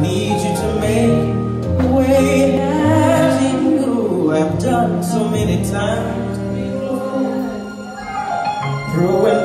need you to make a way as you have done so many times. Through a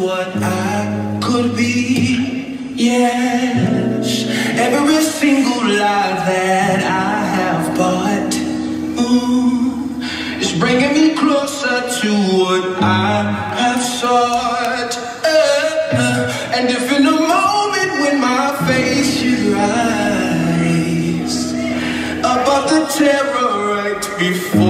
what I could be. Yes, every single life that I have bought ooh, is bringing me closer to what I have sought. Uh, and if in a moment when my face should rise above the terror right before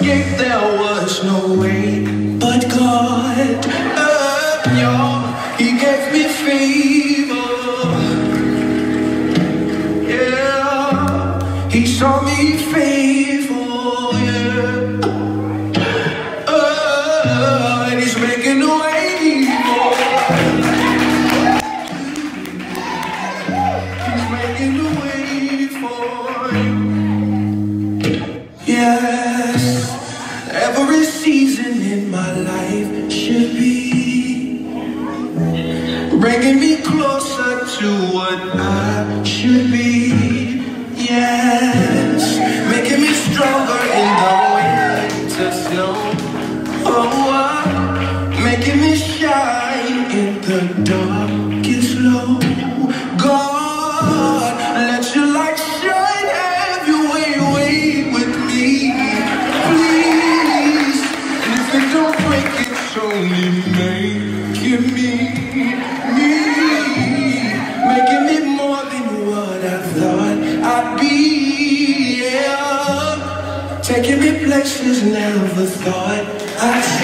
never escaped, there was no way, but God, uh, y'all, He gave me favor. Yeah, he saw me faithful, yeah. Oh, bringing me closer to what I should be. Yes, making me stronger in the winter snow. Oh, uh, making me shine in the darkest low. God, let your light shine. Way, way with me, please. If it don't it's only me, Taking me places never thought I'd.